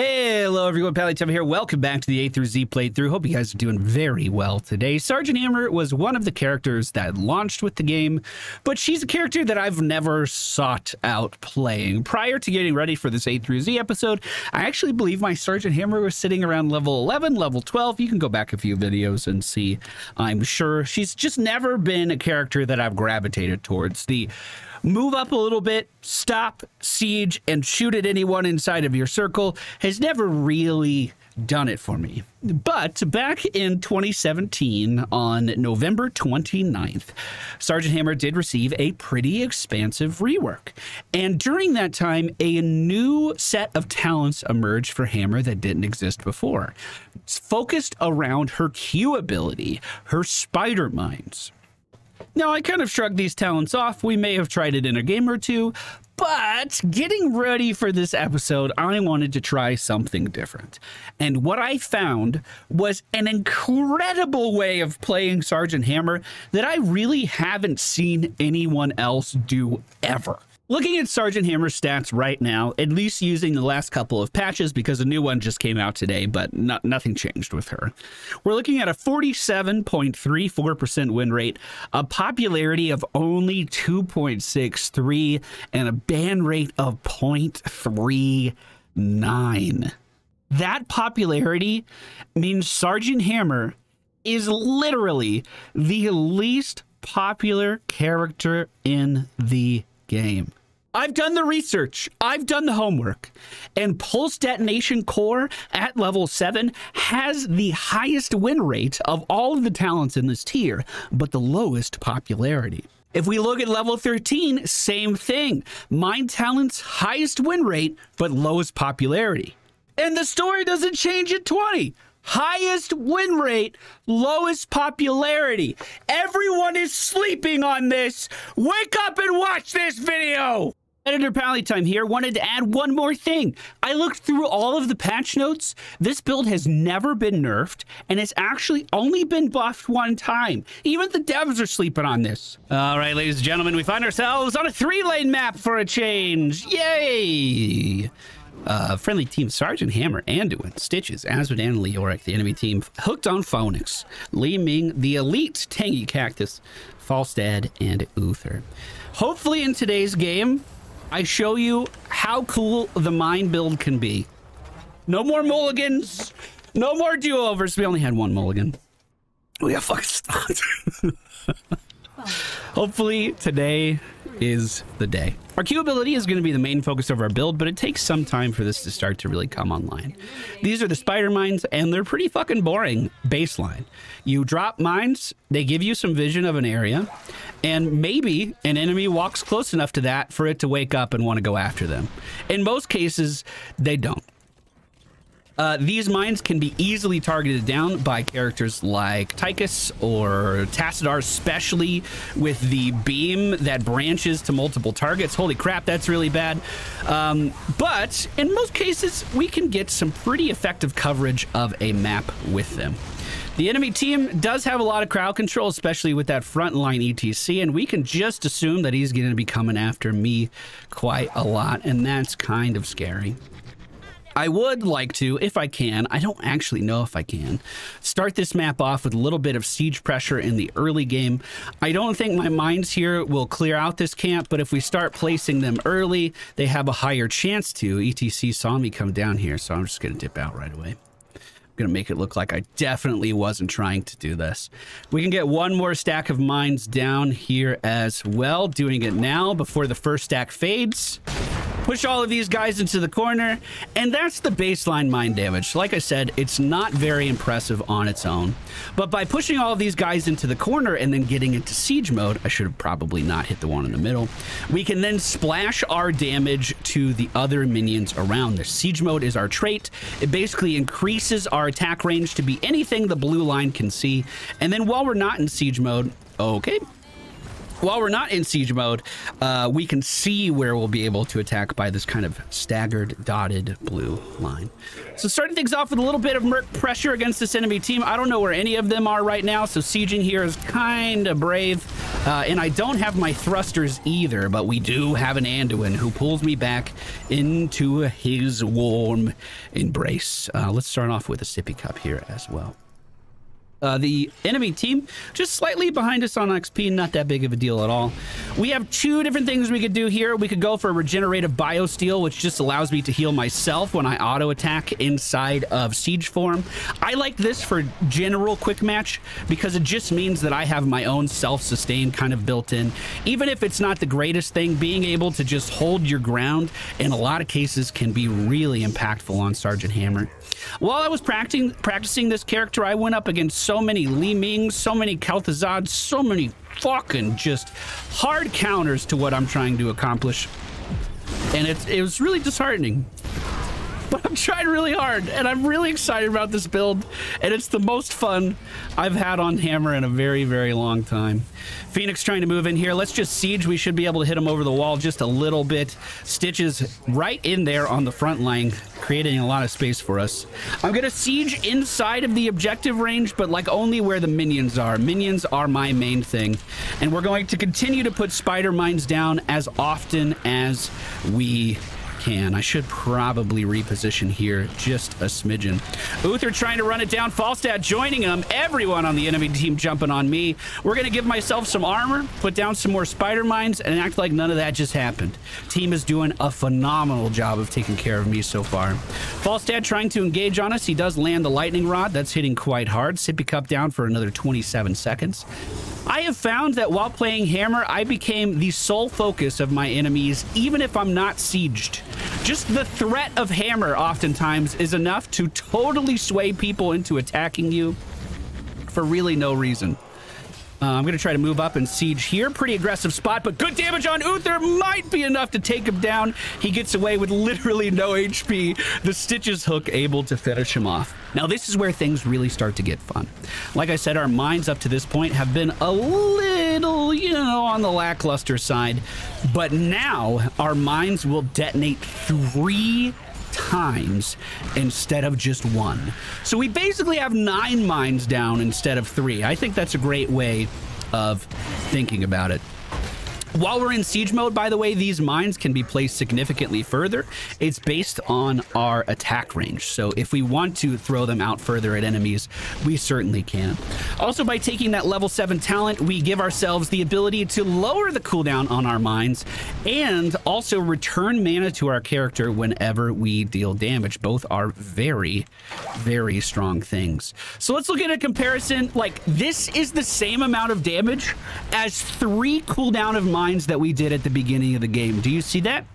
Hello everyone, Pally Pallytime here. Welcome back to the A through Z playthrough. Hope you guys are doing very well today. Sergeant Hammer was one of the characters that launched with the game, but she's a character that I've never sought out playing. Prior to getting ready for this A through Z episode, I actually believe my Sergeant Hammer was sitting around level 11, level 12. You can go back a few videos and see. I'm sure she's just never been a character that I've gravitated towards. The move up a little bit, stop, siege, and shoot at anyone inside of your circle has never really done it for me. But back in 2017, on November 29th, Sergeant Hammer did receive a pretty expansive rework. And during that time, a new set of talents emerged for Hammer that didn't exist before. It's focused around her Q ability, her spider mines. Now, I kind of shrugged these talents off. We may have tried it in a game or two, but getting ready for this episode, I wanted to try something different. And what I found was an incredible way of playing Sergeant Hammer that I really haven't seen anyone else do ever. Looking at Sergeant Hammer's stats right now, at least using the last couple of patches because a new one just came out today, but not, nothing changed with her. We're looking at a 47.34% win rate, a popularity of only 2.63, and a ban rate of 0.39. That popularity means Sergeant Hammer is literally the least popular character in the game. I've done the research. I've done the homework. And Pulse Detonation Core at level 7 has the highest win rate of all of the talents in this tier, but the lowest popularity. If we look at level 13, same thing. Mind Talent's highest win rate, but lowest popularity. And the story doesn't change at 20 highest win rate, lowest popularity. Everyone is sleeping on this. Wake up and watch this video. Editor Pallytime here wanted to add one more thing. I looked through all of the patch notes. This build has never been nerfed and it's actually only been buffed one time. Even the devs are sleeping on this. All right, ladies and gentlemen, we find ourselves on a three-lane map for a change. Yay! Uh, friendly team Sergeant Hammer, Anduin, Stitches, Azud, and Leoric. The enemy team hooked on Fenix, Li Ming, the elite Tangy Cactus, Falstad, and Uther. Hopefully in today's game, I show you how cool the mine build can be. No more mulligans. No more do-overs. We only had one mulligan. We got fucking stopped. Hopefully today is the day. Our Q ability is going to be the main focus of our build, but it takes some time for this to start to really come online. These are the spider mines, and they're pretty fucking boring baseline. You drop mines, they give you some vision of an area, and maybe an enemy walks close enough to that for it to wake up and want to go after them. In most cases, they don't. Uh, these mines can be easily targeted down by characters like Tychus or Tassadar, especially with the beam that branches to multiple targets. Holy crap, that's really bad. Um, but in most cases, we can get some pretty effective coverage of a map with them. The enemy team does have a lot of crowd control, especially with that frontline ETC, and we can just assume that he's going to be coming after me quite a lot, and that's kind of scary. I would like to, if I can, I don't actually know if I can, start this map off with a little bit of siege pressure in the early game. I don't think my mines here will clear out this camp, but if we start placing them early, they have a higher chance to. ETC saw me come down here, so I'm just going to dip out right away I'm going to make it look like I definitely wasn't trying to do this. We can get one more stack of mines down here as well. Doing it now before the first stack fades push all of these guys into the corner, and that's the baseline mine damage. Like I said, it's not very impressive on its own, but by pushing all of these guys into the corner and then getting into siege mode, I should have probably not hit the one in the middle, we can then splash our damage to the other minions around. The siege mode is our trait. It basically increases our attack range to be anything the blue line can see, and then while we're not in siege mode, okay, while we're not in siege mode, uh, we can see where we'll be able to attack by this kind of staggered dotted blue line. So starting things off with a little bit of merc pressure against this enemy team. I don't know where any of them are right now, so sieging here is kind of brave. Uh, and I don't have my thrusters either, but we do have an Anduin who pulls me back into his warm embrace. Uh, let's start off with a sippy cup here as well. Uh, the enemy team just slightly behind us on XP, not that big of a deal at all. We have two different things we could do here. We could go for a regenerative biosteel, which just allows me to heal myself when I auto attack inside of siege form. I like this for general quick match because it just means that I have my own self-sustain kind of built in. Even if it's not the greatest thing, being able to just hold your ground in a lot of cases can be really impactful on Sergeant Hammer. While I was practicing practicing this character, I went up against so many Li Mings, so many Kel'Thuzad, so many fucking just hard counters to what I'm trying to accomplish. And it's, it was really disheartening I'm trying really hard and I'm really excited about this build and it's the most fun I've had on Hammer in a very, very long time. Fenix trying to move in here. Let's just siege. We should be able to hit him over the wall just a little bit. Stitches right in there on the front line, creating a lot of space for us. I'm going to siege inside of the objective range, but like only where the minions are. Minions are my main thing. And we're going to continue to put spider mines down as often as we can. I should probably reposition here just a smidgen. Uther trying to run it down. Falstad joining him. Everyone on the enemy team jumping on me. We're going to give myself some armor, put down some more spider mines, and act like none of that just happened. Team is doing a phenomenal job of taking care of me so far. Falstad trying to engage on us. He does land the lightning rod. That's hitting quite hard. Sippy cup down for another 27 seconds. I have found that while playing Hammer, I became the sole focus of my enemies, even if I'm not sieged. Just the threat of Hammer oftentimes is enough to totally sway people into attacking you for really no reason. Uh, I'm going to try to move up and siege here. Pretty aggressive spot, but good damage on Uther might be enough to take him down. He gets away with literally no HP. The Stitches hook able to finish him off. Now, this is where things really start to get fun. Like I said, our minds up to this point have been a little, you know, on the lackluster side. But now our mines will detonate three times instead of just one. So we basically have nine mines down instead of three. I think that's a great way of thinking about it. While we're in siege mode, by the way, these mines can be placed significantly further. It's based on our attack range. So if we want to throw them out further at enemies, we certainly can. Also, by taking that level 7 talent, we give ourselves the ability to lower the cooldown on our mines and also return mana to our character whenever we deal damage. Both are very, very strong things. So let's look at a comparison. Like, this is the same amount of damage as three cooldown of mines mines that we did at the beginning of the game. Do you see that?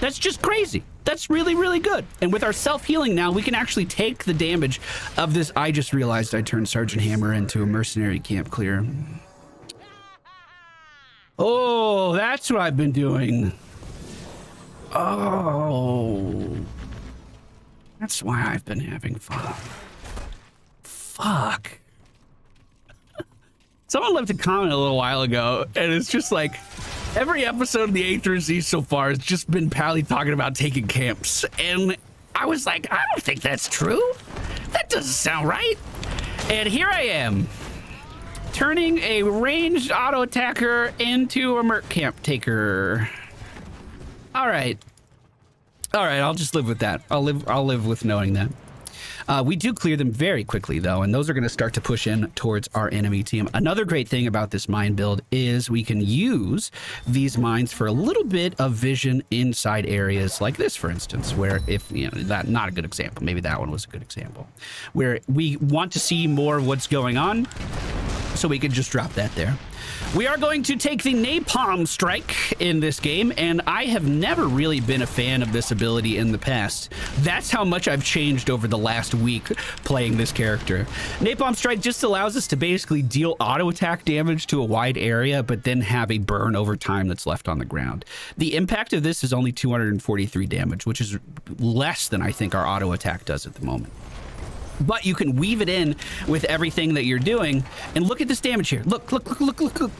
That's just crazy. That's really, really good. And with our self-healing now, we can actually take the damage of this. I just realized I turned Sergeant Hammer into a mercenary camp clear. Oh, that's what I've been doing. Oh. That's why I've been having fun. Fuck. Someone left a comment a little while ago, and it's just like every episode of the A through Z so far has just been Pally talking about taking camps. And I was like, I don't think that's true. That doesn't sound right. And here I am, turning a ranged auto attacker into a merc camp taker. All right. All right, I'll just live with that. I'll live I'll live with knowing that. Uh, we do clear them very quickly, though, and those are going to start to push in towards our enemy team. Another great thing about this mine build is we can use these mines for a little bit of vision inside areas like this, for instance, where if, you know, that not a good example, maybe that one was a good example, where we want to see more of what's going on, so we can just drop that there. We are going to take the Napalm Strike in this game, and I have never really been a fan of this ability in the past. That's how much I've changed over the last week playing this character. Napalm Strike just allows us to basically deal auto attack damage to a wide area, but then have a burn over time that's left on the ground. The impact of this is only 243 damage, which is less than I think our auto attack does at the moment but you can weave it in with everything that you're doing. And look at this damage here. Look, look, look, look, look, look.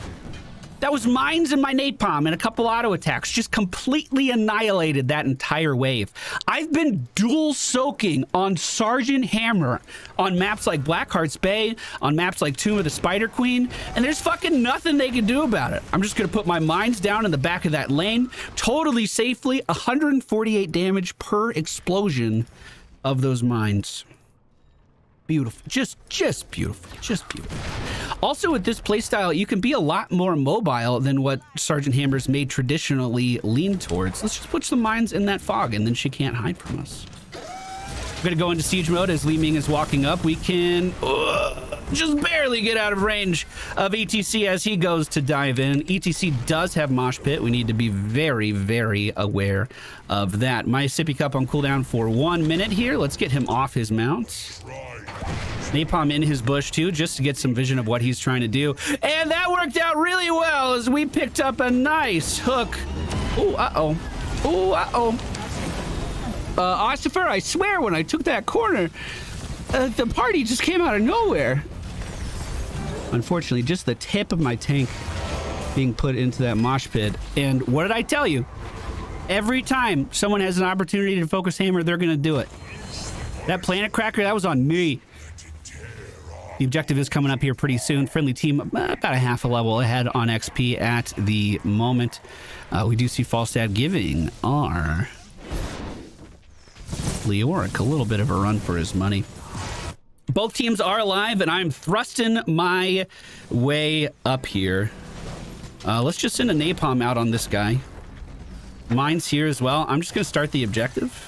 That was mines and my napalm and a couple auto attacks. Just completely annihilated that entire wave. I've been dual soaking on Sergeant Hammer on maps like Blackheart's Bay, on maps like Tomb of the Spider Queen, and there's fucking nothing they can do about it. I'm just gonna put my mines down in the back of that lane, totally safely, 148 damage per explosion of those mines beautiful. Just, just beautiful. Just beautiful. Also, with this playstyle, you can be a lot more mobile than what Sergeant Hammer's made traditionally lean towards. Let's just put some mines in that fog, and then she can't hide from us. We're to go into siege mode as Li Ming is walking up. We can uh, just barely get out of range of ETC as he goes to dive in. ETC does have Mosh Pit. We need to be very, very aware of that. My sippy cup on cooldown for one minute here. Let's get him off his mount. Napalm in his bush too, just to get some vision of what he's trying to do. And that worked out really well as we picked up a nice hook. Oh, uh-oh. Oh, uh-oh. Uh, Ossifer, I swear when I took that corner, uh, the party just came out of nowhere. Unfortunately, just the tip of my tank being put into that mosh pit. And what did I tell you? Every time someone has an opportunity to focus hammer, they're going to do it. That planet cracker, that was on me. The objective is coming up here pretty soon. Friendly team about a half a level ahead on XP at the moment. Uh, we do see Falstad giving our Leoric a little bit of a run for his money. Both teams are alive, and I'm thrusting my way up here. Uh, let's just send a napalm out on this guy. Mine's here as well. I'm just going to start the objective.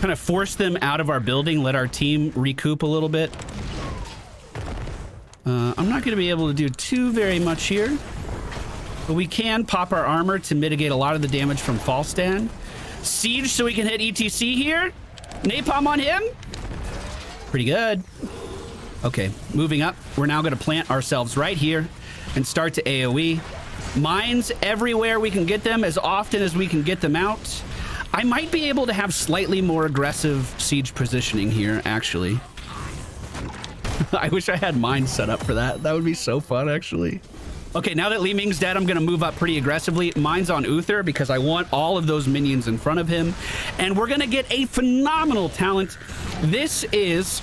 Kind of force them out of our building, let our team recoup a little bit. Uh, I'm not going to be able to do too very much here. But we can pop our armor to mitigate a lot of the damage from Falstad. Siege so we can hit ETC here. Napalm on him. Pretty good. Okay, moving up. We're now going to plant ourselves right here and start to AoE. Mines everywhere we can get them as often as we can get them out. I might be able to have slightly more aggressive siege positioning here, actually. I wish I had mine set up for that. That would be so fun, actually. Okay, now that Li Ming's dead, I'm going to move up pretty aggressively. Mine's on Uther because I want all of those minions in front of him. And we're going to get a phenomenal talent. This is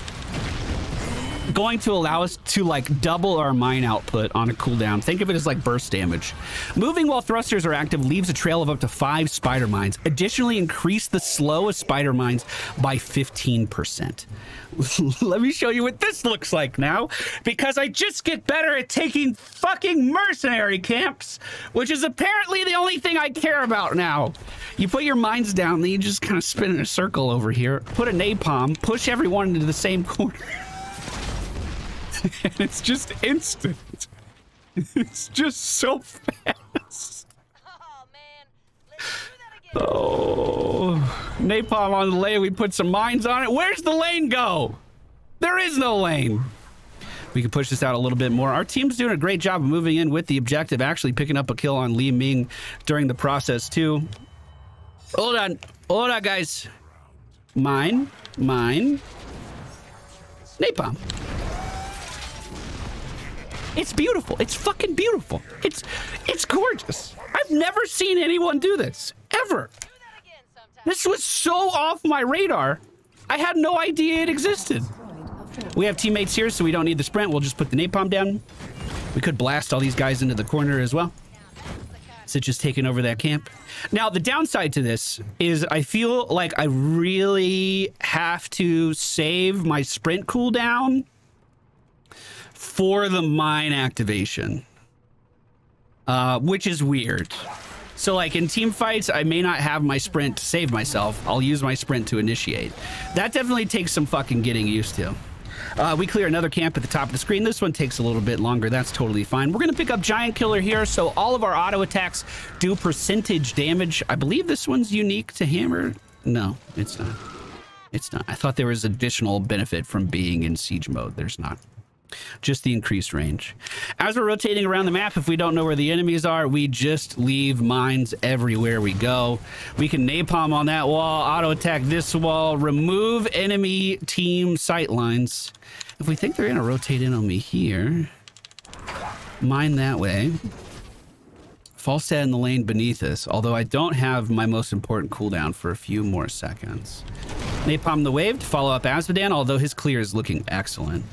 going to allow us to like double our mine output on a cooldown. Think of it as like burst damage. Moving while thrusters are active leaves a trail of up to five spider mines. Additionally, increase the slow of spider mines by 15%. Let me show you what this looks like now, because I just get better at taking fucking mercenary camps, which is apparently the only thing I care about now. You put your mines down, then you just kind of spin in a circle over here, put a napalm, push everyone into the same corner. And it's just instant. It's just so fast. Oh, man. Oh. napalm on the lane. We put some mines on it. Where's the lane go? There is no lane. We can push this out a little bit more. Our team's doing a great job of moving in with the objective, actually picking up a kill on Li Ming during the process, too. Hold on. Hold on, guys. Mine. Mine. Napalm. It's beautiful. It's fucking beautiful. It's it's gorgeous. I've never seen anyone do this ever. This was so off my radar. I had no idea it existed. We have teammates here, so we don't need the sprint. We'll just put the napalm down. We could blast all these guys into the corner as well. Such as taking over that camp. Now, the downside to this is I feel like I really have to save my sprint cooldown for the mine activation, uh, which is weird. So like in team fights, I may not have my sprint to save myself. I'll use my sprint to initiate. That definitely takes some fucking getting used to. Uh, we clear another camp at the top of the screen. This one takes a little bit longer. That's totally fine. We're going to pick up Giant Killer here. So all of our auto attacks do percentage damage. I believe this one's unique to Hammer. No, it's not. It's not. I thought there was additional benefit from being in siege mode. There's not just the increased range. As we're rotating around the map, if we don't know where the enemies are, we just leave mines everywhere we go. We can napalm on that wall, auto attack this wall, remove enemy team sight lines. If we think they're to rotate in on me here, mine that way. Falstad in the lane beneath us, although I don't have my most important cooldown for a few more seconds. Napalm the Wave to follow up Azmodan, although his clear is looking excellent.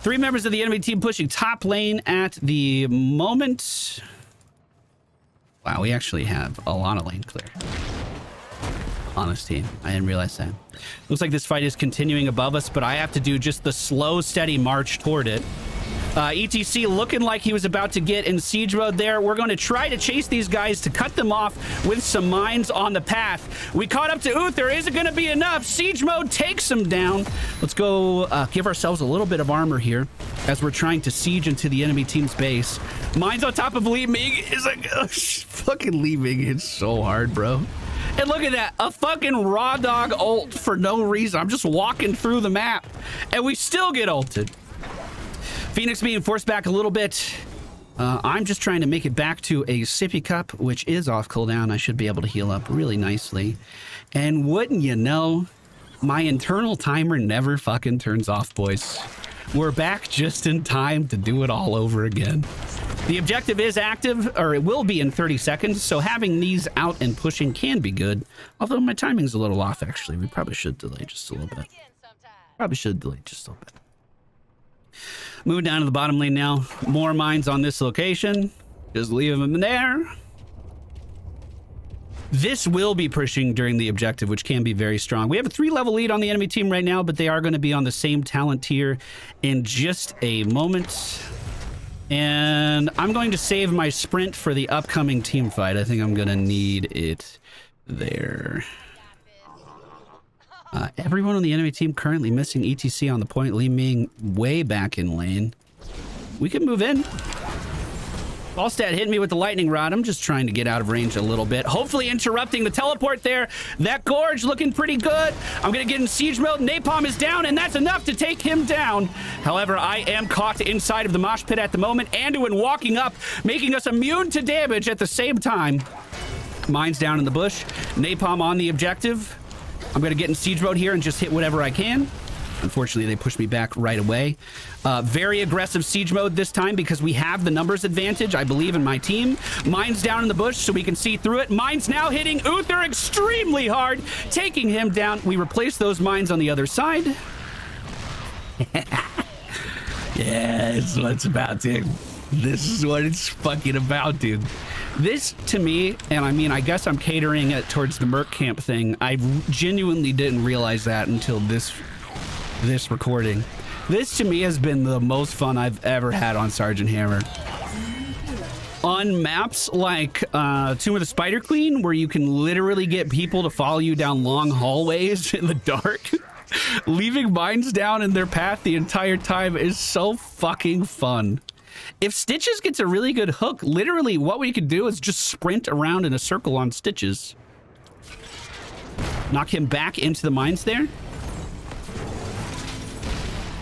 Three members of the enemy team pushing top lane at the moment. Wow, we actually have a lot of lane clear. Honest team. I didn't realize that. Looks like this fight is continuing above us, but I have to do just the slow, steady march toward it. Uh, ETC looking like he was about to get in siege mode there. We're going to try to chase these guys to cut them off with some mines on the path. We caught up to Uther. Is it going to be enough? Siege mode takes him down. Let's go uh, give ourselves a little bit of armor here as we're trying to siege into the enemy team's base. Mines on top of Li Ming is like, oh, fucking Li Ming hits so hard, bro. And look at that, a fucking raw dog ult for no reason. I'm just walking through the map and we still get ulted. Fenix being forced back a little bit. Uh, I'm just trying to make it back to a sippy cup, which is off cooldown. I should be able to heal up really nicely. And wouldn't you know, my internal timer never fucking turns off, boys. We're back just in time to do it all over again. The objective is active, or it will be in 30 seconds, so having these out and pushing can be good. Although my timing's a little off, actually. We probably should delay just a little bit. Probably should delay just a little bit. Moving down to the bottom lane now. More mines on this location. Just leave them there. This will be pushing during the objective, which can be very strong. We have a three-level lead on the enemy team right now, but they are going to be on the same talent tier in just a moment. And I'm going to save my sprint for the upcoming team fight. I think I'm going to need it there. Uh, everyone on the enemy team currently missing ETC on the point, Li Ming way back in lane. We can move in. Falstad hit me with the lightning rod. I'm just trying to get out of range a little bit. Hopefully interrupting the teleport there. That Gorge looking pretty good. I'm going to get in siege mode. Napalm is down, and that's enough to take him down. However, I am caught inside of the mosh pit at the moment. Anduin walking up, making us immune to damage at the same time. Mine's down in the bush. Napalm on the objective. I'm going to get in siege mode here and just hit whatever I can. Unfortunately, they pushed me back right away. Uh, very aggressive siege mode this time because we have the numbers advantage, I believe, in my team. Mine's down in the bush so we can see through it. Mine's now hitting Uther extremely hard, taking him down. We replace those mines on the other side. yeah, it's what it's about, dude. This is what it's fucking about, dude. This, to me, and I mean, I guess I'm catering it towards the Merc Camp thing. I genuinely didn't realize that until this this recording. This, to me, has been the most fun I've ever had on Sergeant Hammer. On maps like uh, Tomb of the Spider Queen, where you can literally get people to follow you down long hallways in the dark, leaving mines down in their path the entire time is so fucking fun. If Stitches gets a really good hook, literally what we could do is just sprint around in a circle on Stitches. Knock him back into the mines there.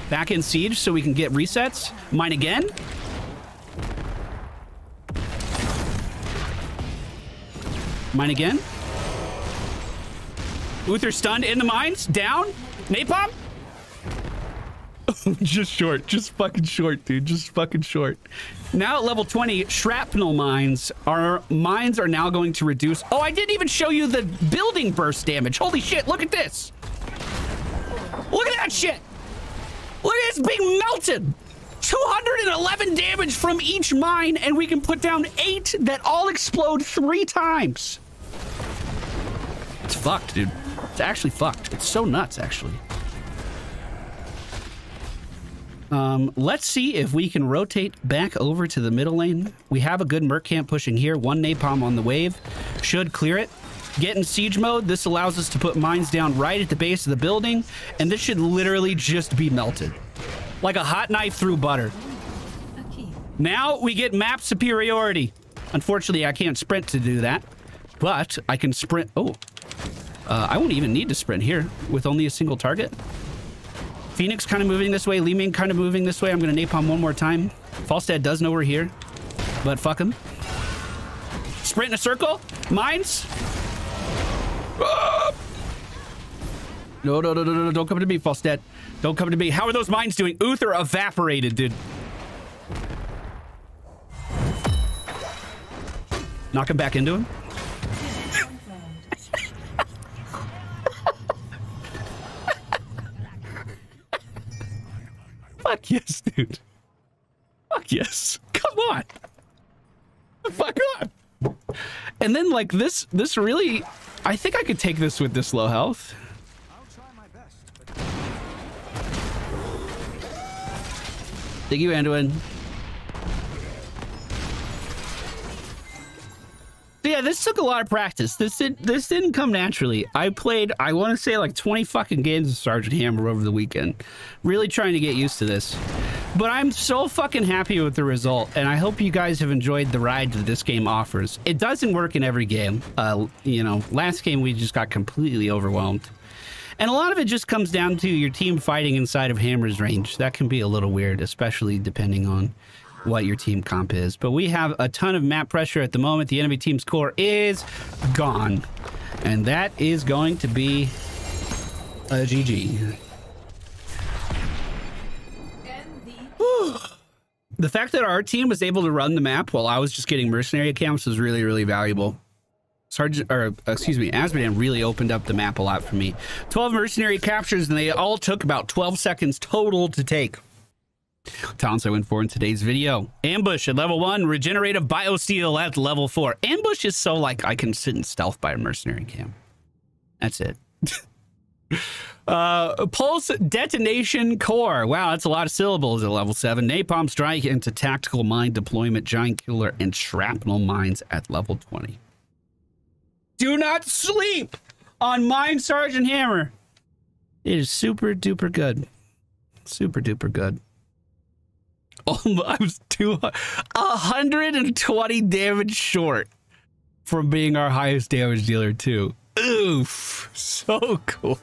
Back in siege so we can get resets. Mine again. Mine again. Uther stunned in the mines. Down. Napalm. just short. Just fucking short, dude. Just fucking short. Now at level 20, shrapnel mines. Our mines are now going to reduce. Oh, I didn't even show you the building burst damage. Holy shit, look at this. Look at that shit. Look at this being melted. 211 damage from each mine, and we can put down eight that all explode three times. It's fucked, dude. It's actually fucked. It's so nuts, actually. Um, let's see if we can rotate back over to the middle lane. We have a good Merc camp pushing here. One Napalm on the wave. Should clear it. Get in siege mode. This allows us to put mines down right at the base of the building. And this should literally just be melted. Like a hot knife through butter. Now we get map superiority. Unfortunately, I can't sprint to do that. But I can sprint. Oh. Uh, I won't even need to sprint here with only a single target. Fenix kind of moving this way. Li Ming kind of moving this way. I'm going to napalm one more time. Falstad does know we're here, but fuck him. Sprint in a circle. Mines. Ah! No, no, no, no, no, Don't come to me, Falstad. Don't come to me. How are those mines doing? Uther evaporated, dude. Knock him back into him. Fuck yes, dude. Fuck yes. Come on. Fuck on. And then like this, this really, I think I could take this with this low health. Best, Thank you, Anduin. Yeah, this took a lot of practice. This did this didn't come naturally. I played, I want to say like 20 fucking games of Sergeant Hammer over the weekend. Really trying to get used to this. But I'm so fucking happy with the result, and I hope you guys have enjoyed the ride that this game offers. It doesn't work in every game. Uh, you know, last game we just got completely overwhelmed. And a lot of it just comes down to your team fighting inside of Hammer's range. That can be a little weird, especially depending on what your team comp is. But we have a ton of map pressure at the moment. The enemy team's core is gone. And that is going to be a GG. the fact that our team was able to run the map while I was just getting mercenary accounts was really, really valuable. Sergeant, or excuse me, Azmodan really opened up the map a lot for me. 12 mercenary captures, and they all took about 12 seconds total to take. Talents I went for in today's video. Ambush at level one, regenerative biosteel at level four. Ambush is so like I can sit in stealth by a mercenary camp. That's it. uh, pulse detonation core. Wow, that's a lot of syllables at level seven. Napalm strike into tactical mine deployment, giant killer, and shrapnel mines at level 20. Do not sleep on Mine Sergeant Hammer. It is super duper good. Super duper good. I was two hundred and twenty damage short from being our highest damage dealer too. Oof, so close.